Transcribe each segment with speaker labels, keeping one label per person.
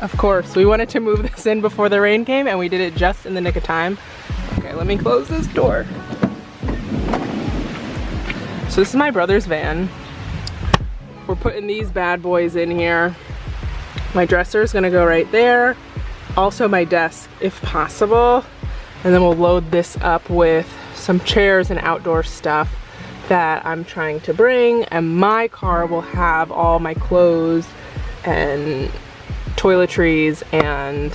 Speaker 1: Of course, we wanted to move this in before the rain came and we did it just in the nick of time. Okay, let me close this door. So this is my brother's van. We're putting these bad boys in here. My dresser is gonna go right there. Also my desk, if possible. And then we'll load this up with some chairs and outdoor stuff that I'm trying to bring. And my car will have all my clothes and toiletries and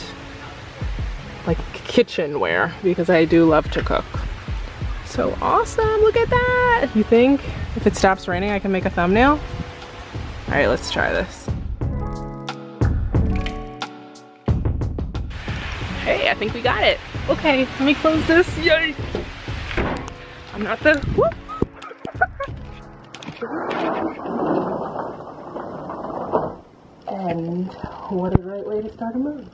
Speaker 1: like kitchenware because I do love to cook. So awesome, look at that. You think if it stops raining, I can make a thumbnail? All right, let's try this. Hey, I think we got it. Okay, let me close this. Yay! I'm not the, whoop. and what a great way to start a move.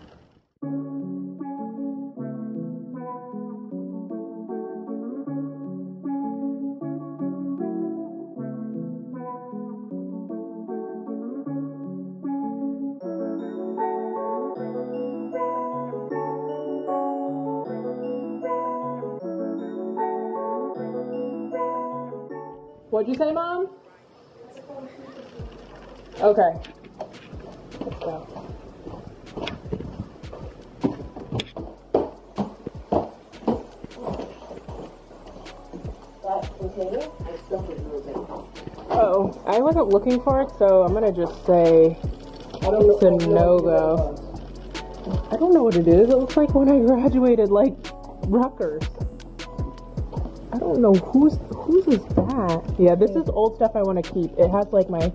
Speaker 1: What'd you say, Mom? Okay. Oh, I wasn't looking for it, so I'm gonna just say it's a no-go. I don't know what it is. It looks like when I graduated, like Rutgers. I don't know whose whose is that. Yeah, this is old stuff I want to keep. It has like my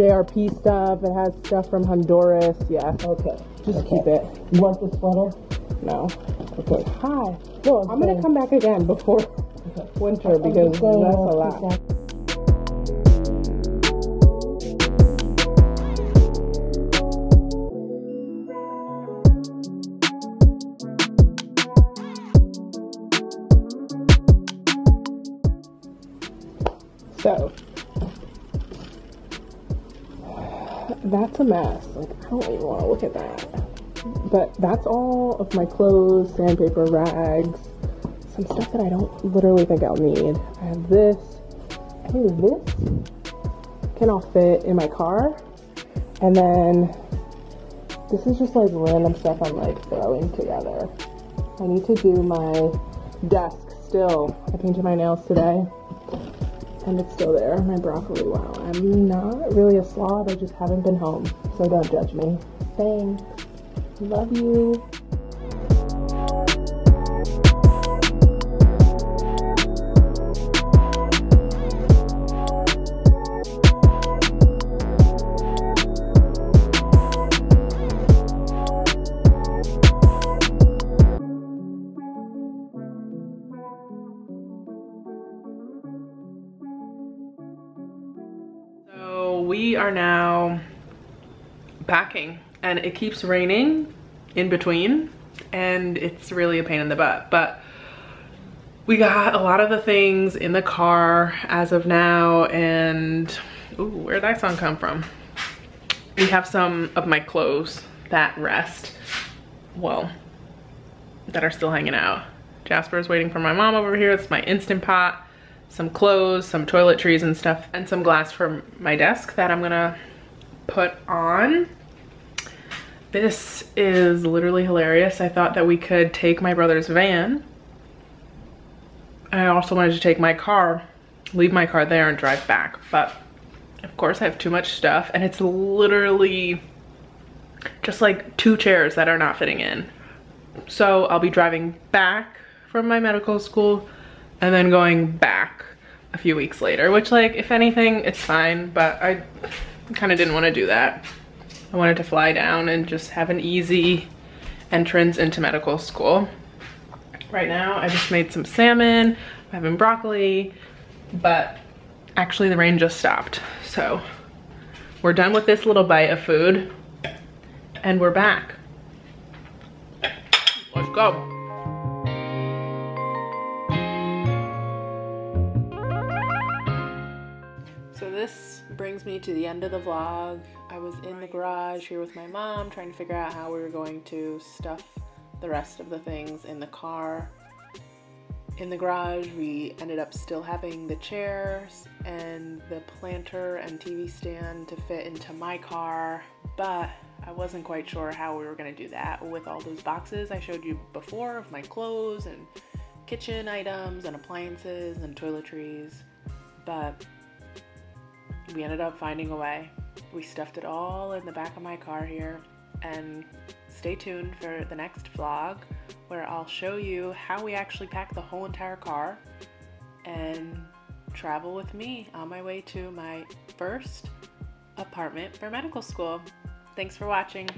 Speaker 1: JRP stuff. It has stuff from Honduras. Yeah.
Speaker 2: Okay.
Speaker 1: Just
Speaker 2: okay.
Speaker 1: keep it.
Speaker 2: You want the sweater?
Speaker 1: No. Okay. Hi.
Speaker 2: No,
Speaker 1: I'm gonna come back again before winter because that's a uh, lot. So that's a mess. Like I don't even want to look at that. But that's all of my clothes, sandpaper, rags, some stuff that I don't literally think I'll need. I have this. I think this can all fit in my car. And then this is just like random stuff I'm like throwing together. I need to do my desk still. I painted my nails today and it's still there. My broccoli, wow. I'm not really a slob, I just haven't been home. So don't judge me. Thanks. Love you. Are now packing and it keeps raining in between and it's really a pain in the butt. But we got a lot of the things in the car as of now and ooh where'd that song come from? We have some of my clothes that rest well that are still hanging out. Jasper's waiting for my mom over here. It's my instant pot some clothes some toiletries and stuff and some glass for my desk that i'm gonna put on this is literally hilarious. I thought that we could take my brother's van. I also wanted to take my car, leave my car there and drive back. But of course I have too much stuff and it's literally just like two chairs that are not fitting in. So I'll be driving back from my medical school and then going back a few weeks later, which like, if anything, it's fine, but I kind of didn't want to do that. I wanted to fly down and just have an easy entrance into medical school. Right now, I just made some salmon, I'm having broccoli, but actually the rain just stopped. So we're done with this little bite of food and we're back. Let's go. Brings me to the end of the vlog. I was in the garage here with my mom trying to figure out how we were going to stuff the rest of the things in the car. In the garage, we ended up still having the chairs and the planter and TV stand to fit into my car, but I wasn't quite sure how we were going to do that with all those boxes I showed you before of my clothes and kitchen items and appliances and toiletries. But we ended up finding a way. We stuffed it all in the back of my car here and stay tuned for the next vlog where I'll show you how we actually pack the whole entire car and travel with me on my way to my first apartment for medical school. Thanks for watching.